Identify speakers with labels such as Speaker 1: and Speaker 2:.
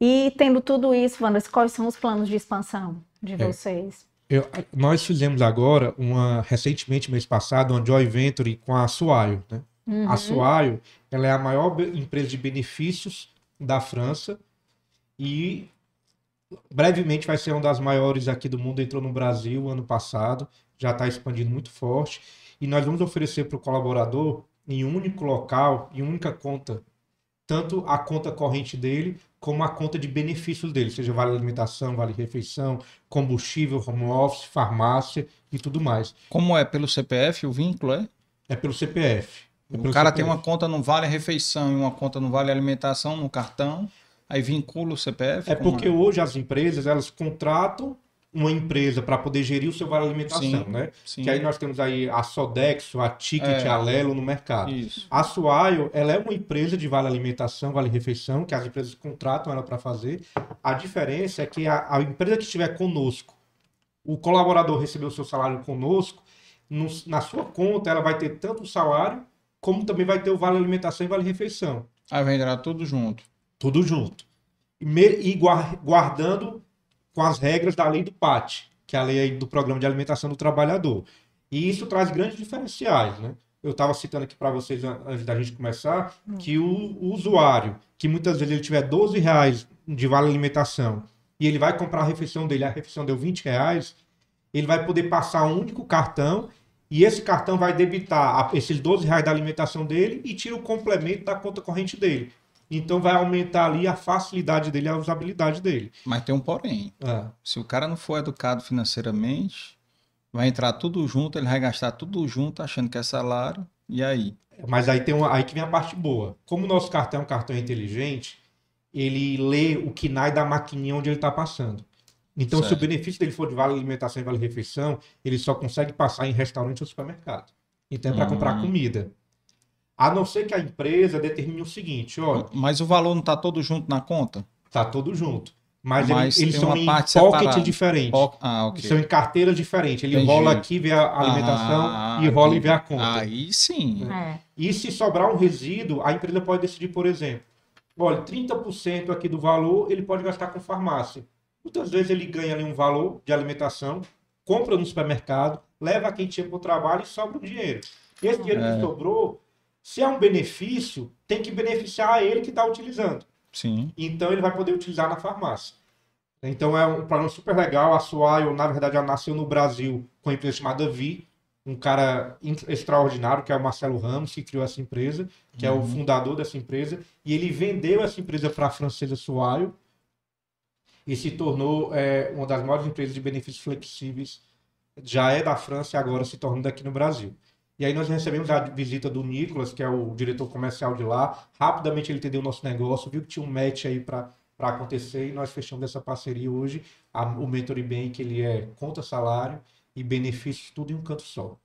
Speaker 1: E tendo tudo isso, Wanderson, quais são os planos de expansão de
Speaker 2: É.
Speaker 1: vocês?
Speaker 2: Eu- nós fizemos agora, uma recentemente, mês passado, uma joint venture com a Suaio. Né?
Speaker 1: Uhum.
Speaker 2: A Suaio ela é a maior empresa de benefícios da França e brevemente vai ser uma das maiores aqui do mundo. Entrou no Brasil ano passado, já está expandindo muito forte. E nós vamos oferecer para o colaborador, em um único local, em única conta, tanto a conta corrente dele, como a conta de benefícios dele, seja vale alimentação, vale refeição, combustível, home office, farmácia e tudo mais.
Speaker 3: Como é pelo CPF o vínculo, é?
Speaker 2: É pelo CPF. É
Speaker 3: O
Speaker 2: pelo
Speaker 3: cara
Speaker 2: CPF.
Speaker 3: tem uma conta no Vale Refeição e uma conta no Vale Alimentação no cartão, aí vincula o CPF.
Speaker 2: É porque hoje as empresas, elas contratam uma empresa para poder gerir o seu vale alimentação,
Speaker 3: Sim,
Speaker 2: né?
Speaker 3: Sim,
Speaker 2: Que aí nós temos aí a Sodexo, a Ticket,
Speaker 3: É.
Speaker 2: a Lelo no mercado.
Speaker 3: isso.
Speaker 2: A Suaio, ela é uma empresa de vale alimentação, vale refeição, que as empresas contratam ela para fazer. A diferença é que a, a empresa que estiver conosco, o colaborador recebeu o seu salário conosco, no- na sua conta ela vai ter tanto o salário, como também vai ter o vale alimentação e vale refeição.
Speaker 3: Aí vai entrar tudo junto.
Speaker 2: Tudo junto. E, me- e guar- guardando com as regras da lei do PAT, que é a lei do Programa de Alimentação do Trabalhador. E isso traz grandes diferenciais, né? Eu estava citando aqui para vocês an- antes da gente começar que o, o usuário, que muitas vezes ele tiver 12 reais de vale alimentação e ele vai comprar a refeição dele, a refeição deu 20 reais, ele vai poder passar um único cartão e esse cartão vai debitar a- esses 12 reais da alimentação dele e tira o complemento da conta corrente dele. Então vai aumentar ali a facilidade dele, a usabilidade dele.
Speaker 3: Mas tem um porém.
Speaker 2: Ah,
Speaker 3: Se o cara não for educado financeiramente, vai entrar tudo junto, ele vai gastar tudo junto achando que é salário. E aí?
Speaker 2: Mas aí tem uma, aí que vem a parte boa. Como o nosso cartão é um cartão inteligente, ele lê o KNAI da maquininha onde ele está passando. Então, se o
Speaker 3: Certo.
Speaker 2: benefício dele for de vale alimentação e vale refeição, ele só consegue passar em restaurante ou supermercado. Então é para
Speaker 3: Hum.
Speaker 2: comprar comida. A não ser que a empresa determine o seguinte, olha,
Speaker 3: Mas o valor não tá todo junto na conta?
Speaker 2: tá todo junto. Mas,
Speaker 3: Mas
Speaker 2: eles, eles são
Speaker 3: uma
Speaker 2: em
Speaker 3: parte
Speaker 2: pocket
Speaker 3: separada.
Speaker 2: diferente.
Speaker 3: Ó, Ah, ok.
Speaker 2: São em carteiras diferentes. Ele
Speaker 3: Entendi.
Speaker 2: rola aqui, vê a alimentação
Speaker 3: Ah,
Speaker 2: e rola e
Speaker 3: entendi.
Speaker 2: vê a conta.
Speaker 3: Aí sim.
Speaker 1: É.
Speaker 2: E se sobrar um resíduo, a empresa pode decidir, por exemplo, olha, 30% aqui do valor ele pode gastar com farmácia. Muitas vezes ele ganha ali um valor de alimentação, compra no supermercado, leva a quentinha para o trabalho e sobra um dinheiro. E esse dinheiro
Speaker 3: É.
Speaker 2: que sobrou, se é um benefício, tem que beneficiar a ele que está utilizando.
Speaker 3: Sim.
Speaker 2: Então ele vai poder utilizar na farmácia. Então é um programa super legal. A Suaio, na verdade, ela nasceu no Brasil com uma empresa chamada Vi, um cara in- extraordinário, que é o Marcelo Ramos, que criou essa empresa, que é o fundador dessa empresa, e ele vendeu essa empresa para a francesa Suaio e se tornou é, uma das maiores empresas de benefícios flexíveis. Já é da França e agora se tornando aqui no Brasil. E aí nós recebemos a visita do Nicolas, que é o diretor comercial de lá. Rapidamente ele entendeu o nosso negócio, viu que tinha um match aí para acontecer e nós fechamos essa parceria hoje. A- o Mentoring Bank, ele é conta salário e benefícios tudo em um canto só.